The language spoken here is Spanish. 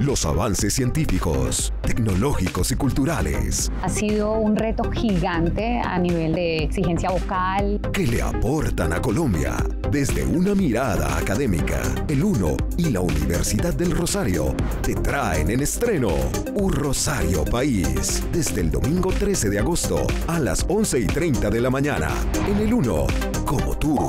los avances científicos, tecnológicos y culturales. Ha sido un reto gigante a nivel de exigencia vocal. Que le aportan a Colombia desde una mirada académica. El UNO y la Universidad del Rosario te traen en estreno Un Rosario País desde el domingo 13 de agosto a las 11 y 30 de la mañana. En el UNO, como tú.